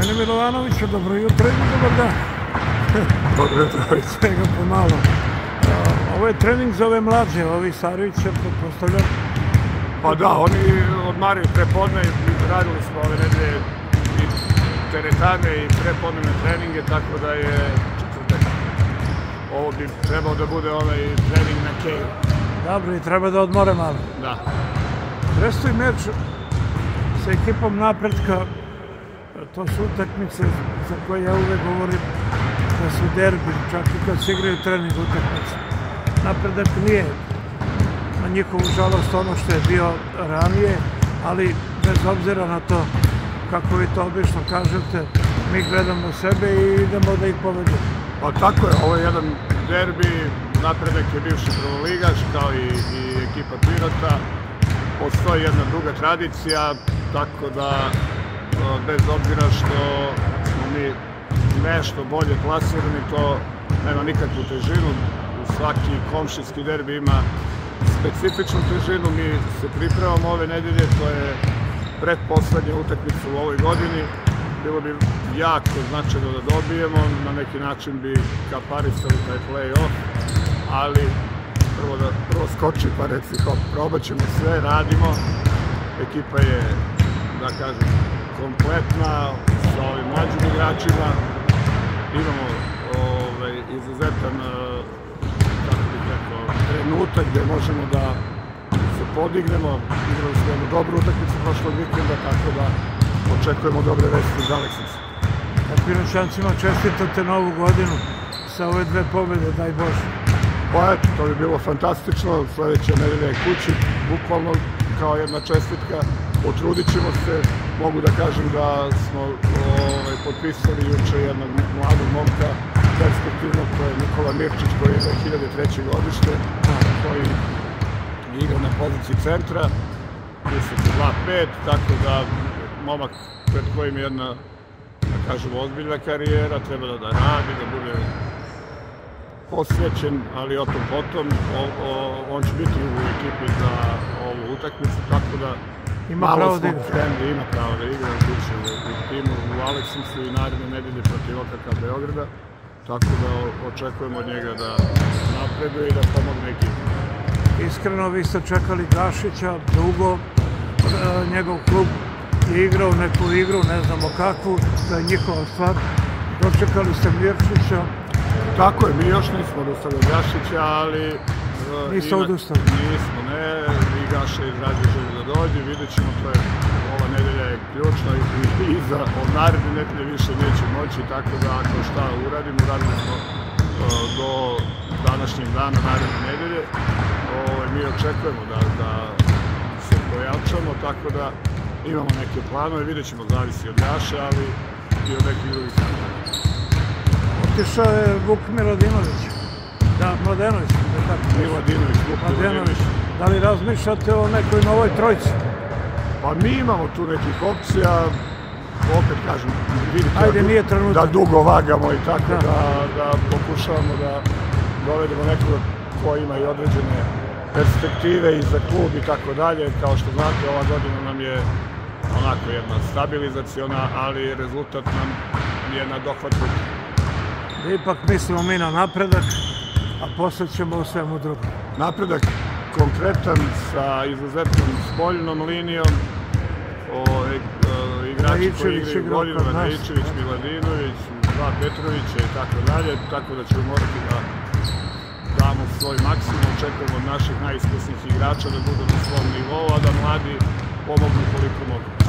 Mene Milovanovića, dobro jutro i dobar dan. Dobro jutro. Svega pomalo. Ovo je trening za ove mlađe, ovi Sarovića, pretpostavljam. Pa da, oni odmaraju prepodne i radili smo ove nedelje i teretane i prepodnevne treninge, tako da je četvrtak. Ovo bi trebao da bude ovaj trening na keju. Dobro, i treba da odmore malo. Da. Predstoji meč sa ekipom napretka. To su utakmice za koje ja uvek govorim da su derbi, čak i kad se igraju trening utakmice. Napredak nije na njihovu žalost ono što je bio ranije, ali bez obzira na to kako vi to obično kažete, mi gledamo sebe i idemo da ih povedemo. Pa tako je, ovo je jedan derbi, napredak je bivši prvoligaš kao i, i ekipa Pirota. Postoji jedna duga tradicija, tako da bez obzira što smo mi nešto bolje plasirani, to nema nikakvu težinu. Svaki komšijski derbi ima specifičnu težinu. Mi se pripremamo ove nedelje, to je predposlednja utakmica u ovoj godini. Bilo bi jako značajno da dobijemo, na neki način bi kaparisali taj play-off, ali prvo da prvo skoči pa reci hop, probat ćemo sve, radimo. Ekipa je, da kažem, kompletna sa ovim mlađim igračima. Imamo ovaj, izuzetan kako bih rekao, trenutak gde možemo da se podignemo. Igrali smo jednu dobru utakmicu prošlog vikenda, tako da očekujemo dobre vesti iz Aleksinsa. Pinočancima čestitate novu godinu sa ove dve pobede, daj Bože. Pa eto, to bi bilo fantastično. Sledeća nedelja je kući, bukvalno kao jedna čestitka. Potrudit ćemo se. Mogu da kažem da smo ovaj, potpisali juče jednog mladog momka, perspektivnog, to je Nikola Mirčić, koji je 2003. godište, koji igra na poziciji centra, mislim 2-5, tako da momak pred kojim je jedna, da kažem, ozbiljna karijera, treba da radi, da bude posvećen, ali o tom potom, o, o, on će biti u ekipi za ovu utakmicu, tako da Ima malo pravo da igra. spremni, ima pravo da igra, bit će u, u timu u Aleksinsu i naredne nedelje protiv OKK Beograda, tako da očekujemo od njega da napreduje i da pomogne ekipu. Iskreno, vi ste čekali Gašića dugo, e, njegov klub je igrao neku igru, ne znamo kakvu, to je njihova stvar. Dočekali ste Mirčića, Tako je, mi još nismo odustali od Gašića, ali... e, Niste odustali? Nismo, ne, Gaša je izrazio želju da dođe, vidjet ćemo, to je, ova nedelja je ključna i, i, i za od naredne nedelje više neće moći, tako da ako šta uradimo, uradili smo e, do današnjeg dana naredne nedelje, Ovaj, mi očekujemo da, da se pojačamo, tako da imamo neke planove, vidjet ćemo, zavisi od Gaše, ali i od nekih drugih strana. otišao je Vuk Miladinović. Da, Mladenović, da. Miladinović, Vuk Mladenović. Da li razmišljate o nekoj novoj trojci? Pa mi imamo tu nekih opcija, opet kažem, vidite Ajde, da, nije trenutak. da dugo vagamo i tako Da. da, da pokušavamo da dovedemo nekoga ko ima i određene perspektive i za klub i tako dalje. Kao što znate, ova godina nam je onako jedna stabilizaciona, ali rezultat nam je na dohvat ipak mislimo mi na napredak, a posle ćemo o svemu drugom. Napredak konkretan sa izuzetnom spoljnom linijom, o, e, e, igrači koji igraju nas. Raičević, Miladinović, dva Petrovića i tako dalje, tako da ćemo morati da damo svoj maksimum, očekujemo od naših najiskusnijih igrača da budu na svom nivou, a da mladi pomognu koliko mogu.